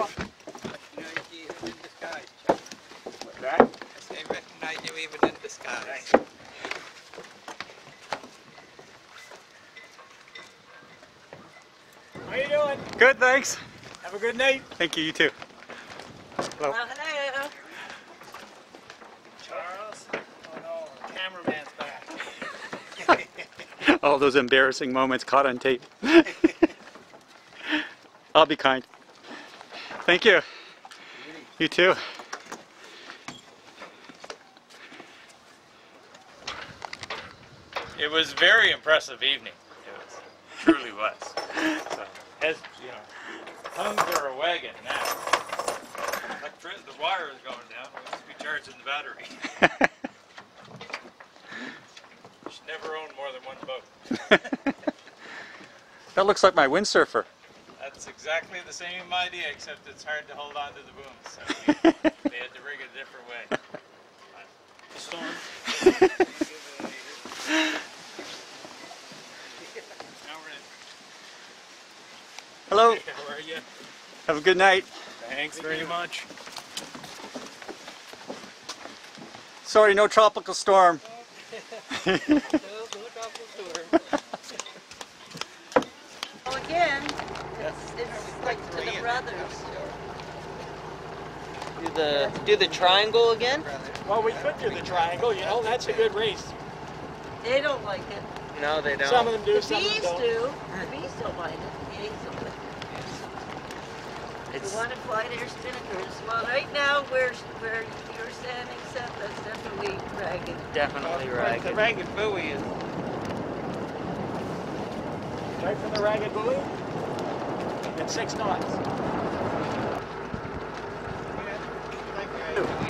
How you doing? Good, thanks. Have a good night. Thank you, you too. Hello. Well, hello. Charles. Oh no, the cameraman's back. All those embarrassing moments caught on tape. I'll be kind. Thank you. You too. It was a very impressive evening. It was, truly was. So, as you know, tongues are a wagon now. Electri- the wire is going down. We'll just be charging the battery. you should never own more than one boat. That looks like my windsurfer. That's exactly the same idea, except it's hard to hold on to the booms. So we, they had to rig it a different way. Storm. Now we're. Hello. How are you? Have a good night. Thanks very much. Sorry, no tropical storm. No, no trouble storm. Oh, again, it's, it's like to the brothers. Do the do the triangle again? Well, we could do the triangle, you know, that's a good race. They don't like it. No, they don't. Some of them do, The some bees don't. do. The bees don't like it. The A's don't like it. It's They want to fly their spinnakers. Well, right now, where, where you're standing, Seth, that's definitely ragged. definitely Right, The ragged. ragged buoy is Right from the ragged buoy. At six knots.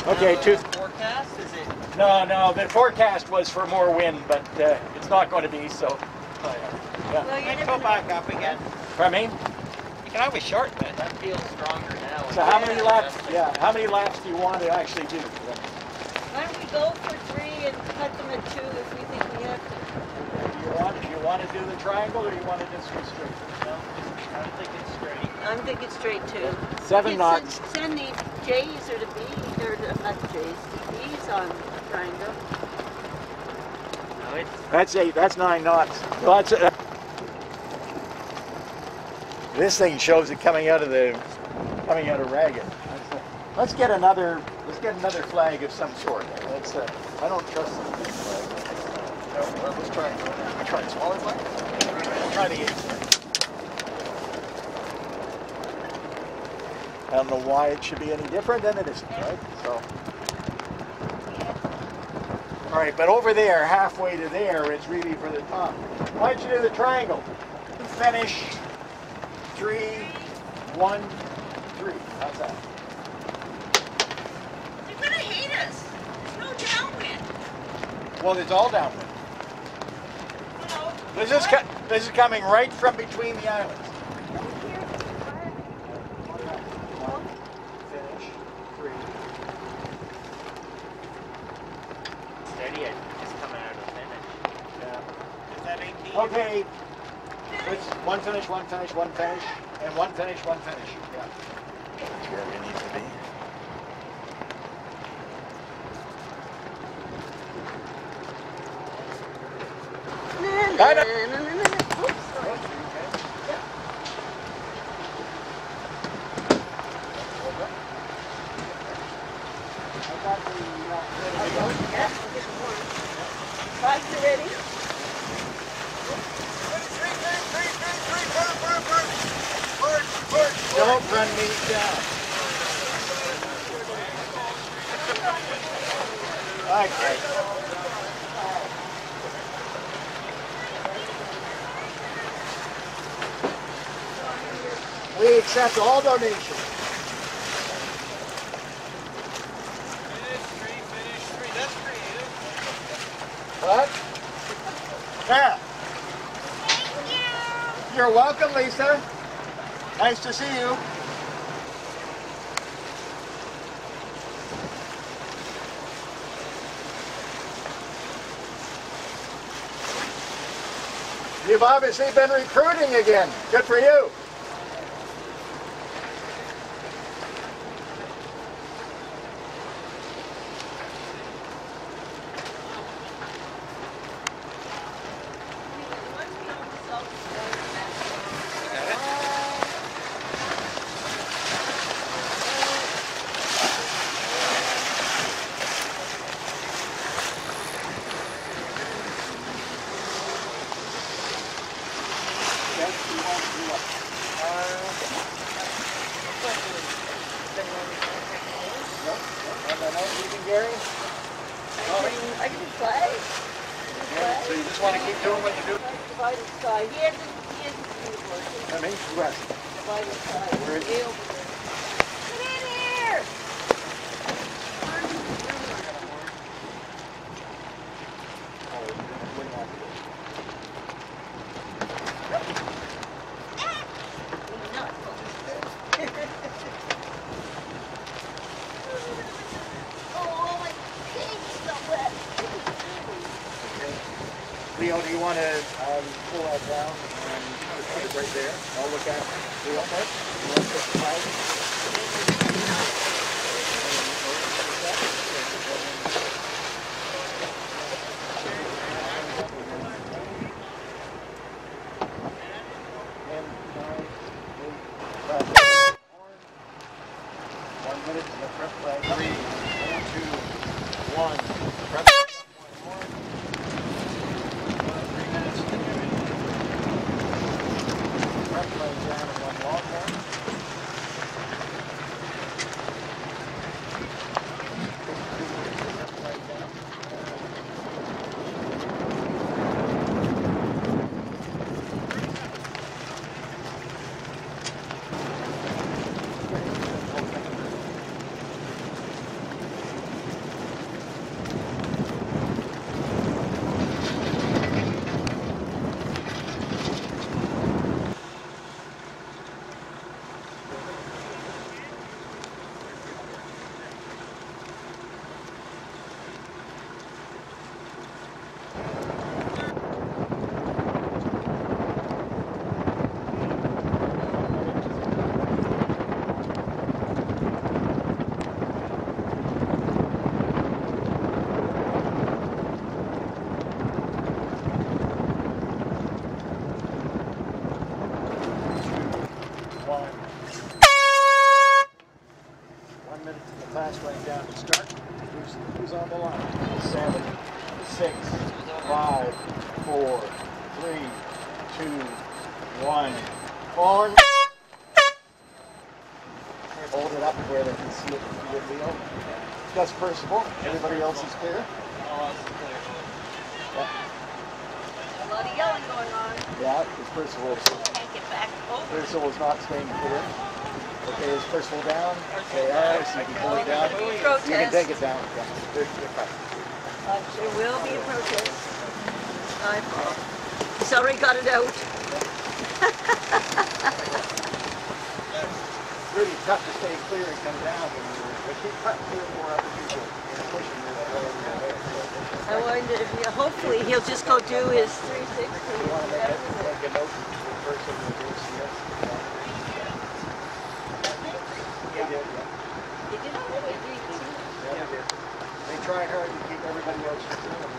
Okay, two. Forecast is it? No, no, the forecast was for more wind, but uh, it's not going to be, so. Well, you Might never go back up again. I me? You can always shorten it. That feels stronger now. so how many laps, yeah, how many laps do you want to actually do? Why don't we go for three and cut them at two if we think we have to? Do you want, do you want to do the triangle or do you want to just go straight? No, I don't think it's straight. I'm thinking straight two. Seven You knots. Send, send the J's or the B's, or the, not the J's, the B's on triangle. No, it's That's eight, that's nine knots. Well, that's, uh, this thing shows it coming out of the, coming out of ragged. That's, uh, Let's get another, let's get another flag of some sort. Let's, uh, I don't trust this flag. No, let's try, we try the smaller flag? Try the eight flag. I don't know why it should be any different than it isn't, right? So. All right, but over there, halfway to there, it's really for the top. Why don't you do the triangle? Finish, three, one, three. How's that? They're gonna hate us. There's no downwind. Well, it's all downwind. No. This is this is coming right from between the islands. Finish, three. steady. I think it's coming out of finish. Yeah. Is that 18? Okay. It's one finish, one finish, one finish, and one finish, one finish. Yeah. That's where we need to be. Na, I know. na, na, na, na. Oops, sorry. Yeah, I'll get one. Right, you ready? Don't run me down. Okay. We accept all donations. Finish, three, finish, three. That's creative. What? Yeah. Thank you. You're welcome, Lisa. Nice to see you. You've obviously been recruiting again. Good for you. dragon flag? Yeah, So you just want to keep doing what you do? Divided sky. He hasn't, he hasn't seen it working. I mean, west. Divided sky. Where is Way over there. Get in here! Not Oh, my pig's so wet. Leo, do you want to um, pull that down and just put it right there? I'll look at it. Leo, first. You want to put the flag? Ten, nine, eight, five. One minute to the prep flag. Three, two, one. Prep flag. Three minutes to the prep flag down and one long one. Prep flag down. One. One minute to the fast lane down to start. Who's, who's on the line? Seven, six, five, four, three, two, one. On. Hold it up where they can see it with Leo. Gus Perceval. Everybody else is clear? A lot of yelling going on. Yeah, because Perceval's Can't get back over. Perceval's not staying clear. Okay, is Perceval down? They are, so you can pull it down. You can take it down. Yeah. They're- they're. Uh, There will be a protest. My fault. Already got it out. really tough to stay clear and come down when you're, but keep cutting through more other people and pushing your way over there. I wonder if, he- hopefully he'll just go do his 360. You want to make a, make a note to the person who goes see us? They did, yeah. He did it. He did it. Yeah, they did. Tried hard to keep everybody else from doing it.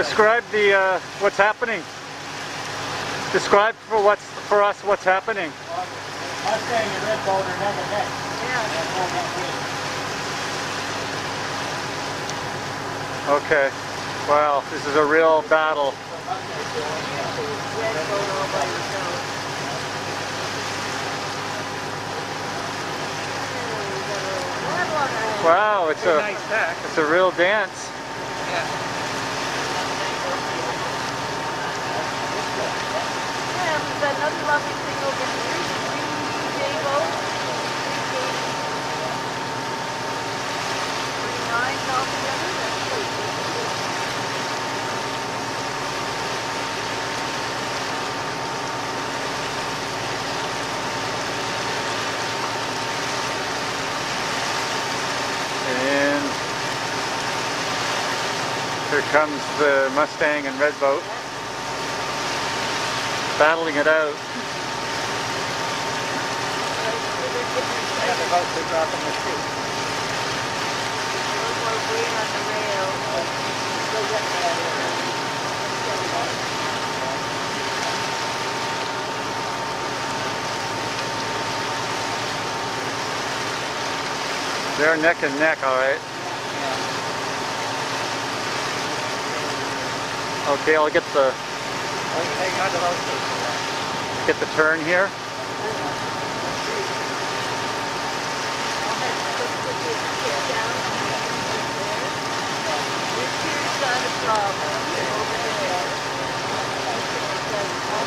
Describe the uh, what's happening. Describe for what's for us what's happening. Red are neck and neck. That's all. Okay. Wow, this is a real battle. Wow, it's a it's a real dance. Yeah. Yeah, another lovely thing over here. Here comes the Mustang and Red Boat. Go it out. They're neck and neck, all right. Okay, I'll get the You hang on to those two. get the turn here.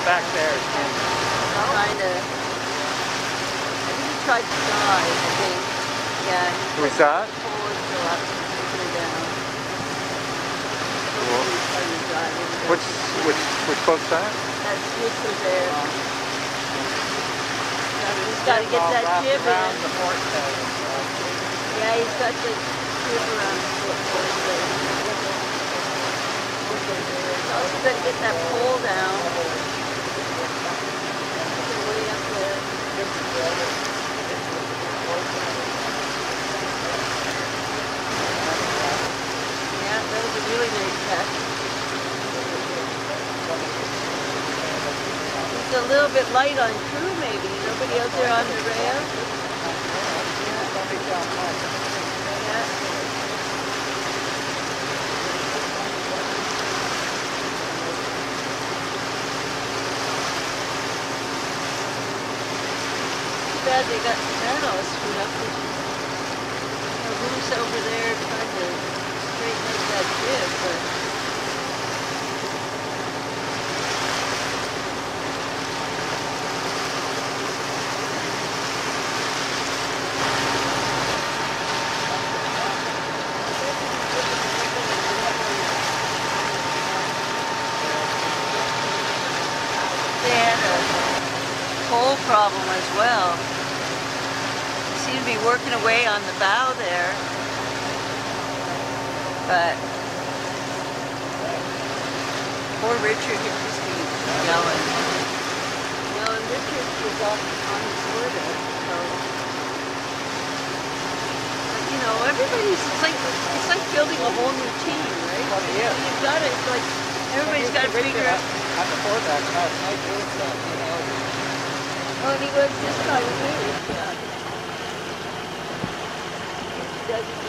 Back there. Trying to, I think he tried to dive, I think. Yeah. Who's that? to pull it, so I have to take it down. Cool. He's trying to dive in. Which which which boat's that? That switcher there. Uh, he's got to get that jib in. Yeah, he's got the jib around the. Also got to get that pole down. Way up there. Yeah, that was a really nice catch. A little bit light on crew maybe. Nobody out there on the rail? Too bad they got that all screwed up. Now, who's over there trying to straighten out that jib, but they had a pole problem as well. to be working away on the bow there. But poor Richard would just be yelling. No, and Richard was off on his order, so but, you know, everybody's it's like it's like building a whole new team, right? Well, yeah. You've got to like everybody's got to figure out. On the quarterback last night, he was, you know, Well, he was this time of year. Yeah. He doesn't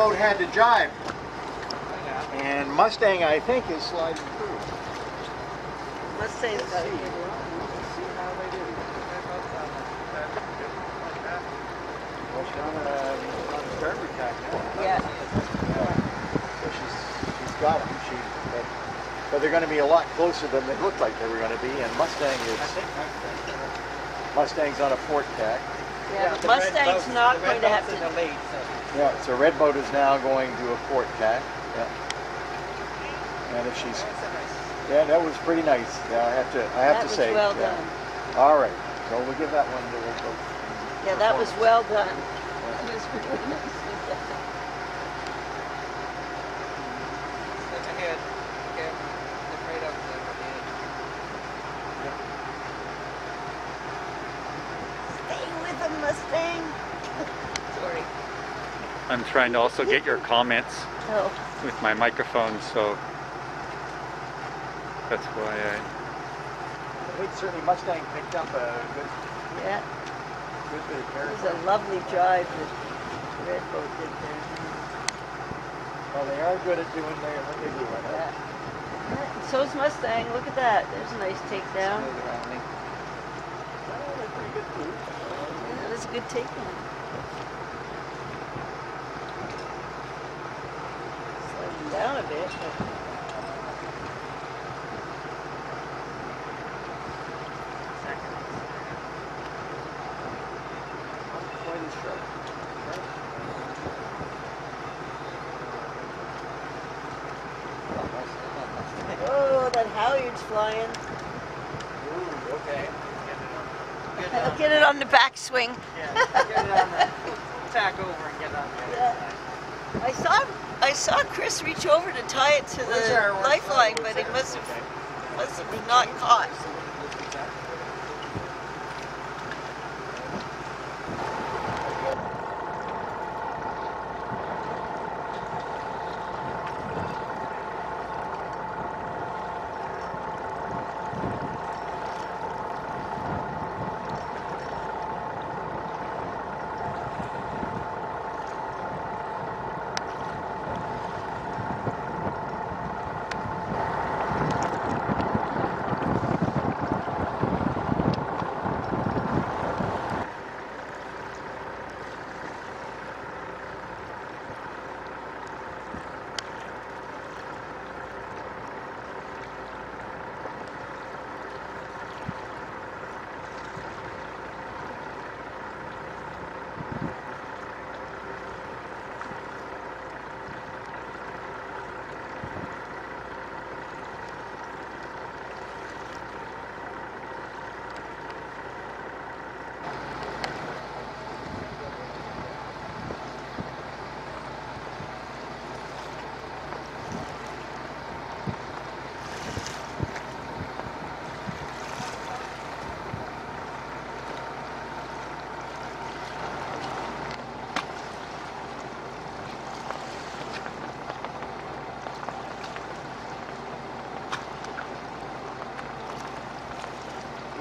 Boat had to jibe, and Mustang, I think, is sliding through. Mustang's got to get along. On a, on a starboard tack now. Yeah. So she's, she's got them. She, but, but they're going to be a lot closer than they looked like they were going to be. And Mustang is Mustang's on a port tack. Yeah, the Mustang's not going to have to. the lead, so. Yeah. So Red Boat is now going to a port tack. Yeah. And if she's yeah, that was pretty nice. Yeah, I have to I have That to was say. well yeah. done. All right. So we'll give that one to Red Boat. Yeah, that was well done. That was really nicely done. Step ahead, okay, step right up there, but yeah. Mustang. Sorry. I'm trying to also get your comments Oh, with my microphone, so that's why I. Wait, certainly Mustang picked up a good, yeah. good bit of It was a lovely drive that Red Boat did there. Well, they are good at doing their, what they do, I know. Yeah. Yeah, and So's Mustang. Look at that. There's a nice takedown. Smooth rounding. Well, they're pretty good too. Yeah, that's a good takedown. Slowing down a bit, but quite as sharp. oh, that halyard's flying. Ooh, okay. Get it on. Get it on the backswing. Yeah, get it on the. Tack over and get it on the other Yeah. side. I saw I saw Chris reach over to tie it to the lifeline, but it must have must have not caught.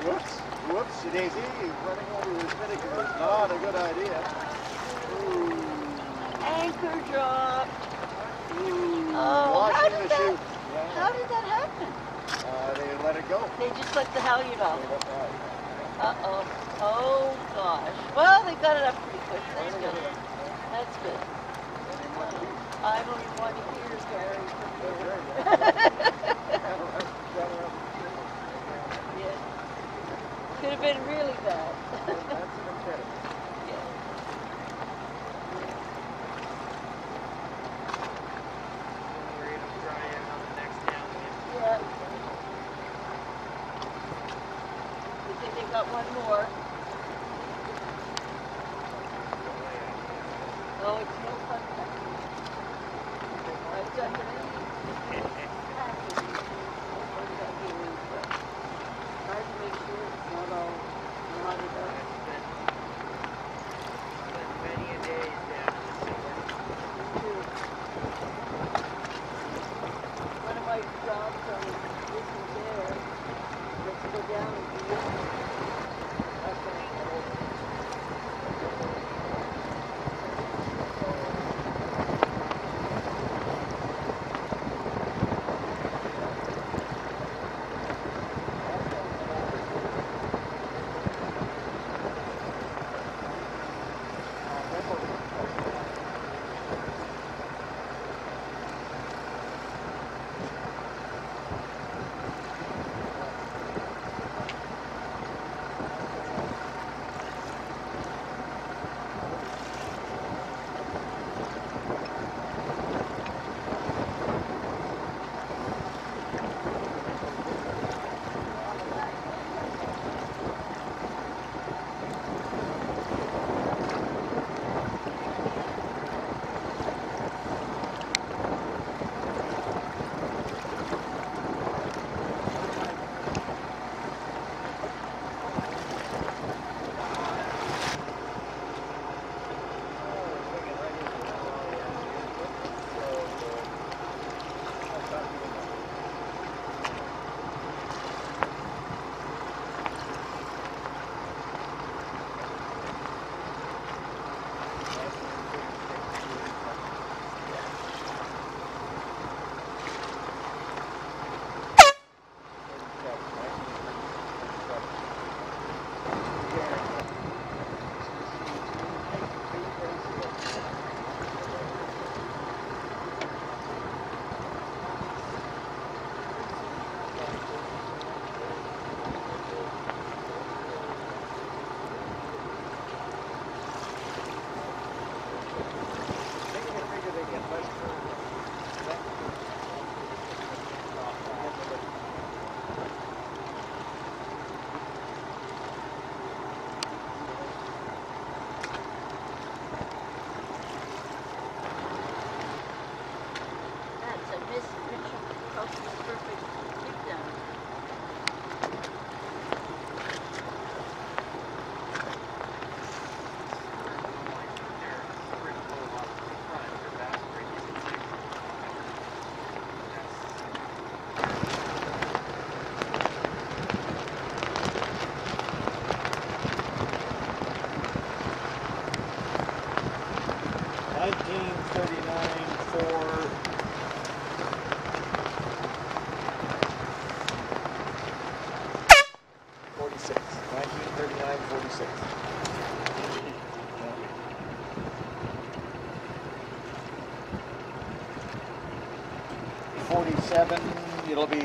Whoops, whoops, daisy, running over the spinnaker is not a good idea. Ooh, Anchor dropped. ooh, Oh, how washing did the that- chute. How Yeah, did that happen? uh, they let it They the halyard off. They let that- Uh oh. Oh gosh. Well, they've got it up pretty quick. That's good. That's good. I don't even want to hear Gary from there. yeah. Could have been really bad. That's an impediment. yeah. We're gonna try it on the next downwind. Yeah. You think they got one more? Oh, it's no fun. I've done it.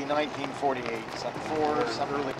1948, some four, some early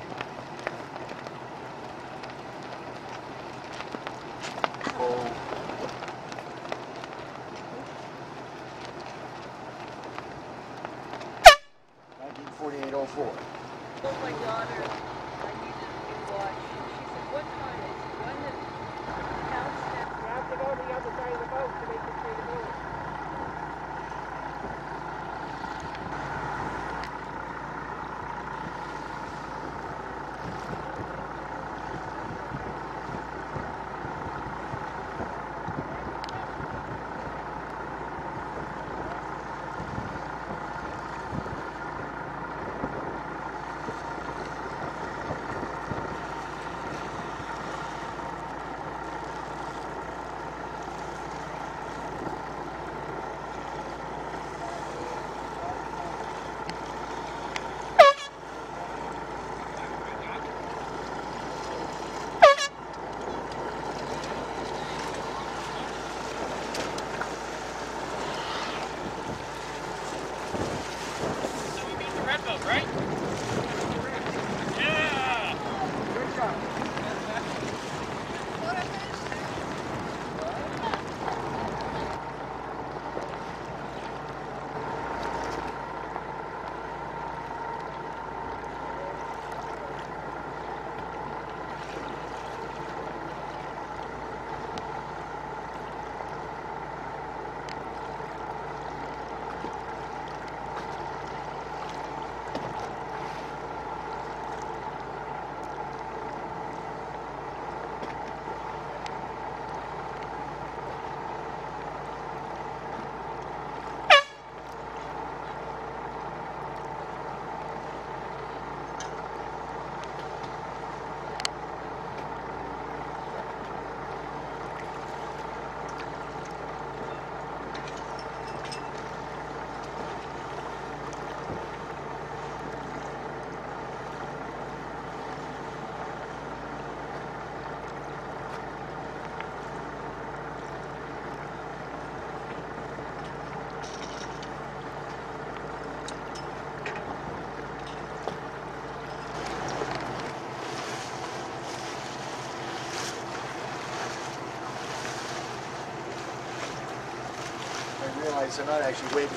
realize they're not actually waving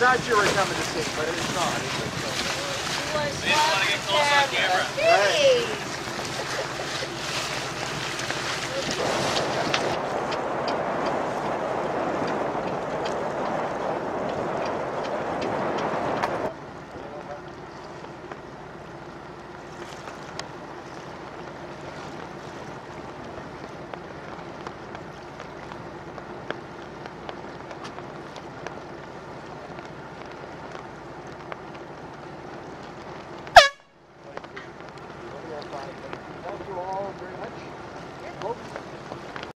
we thought it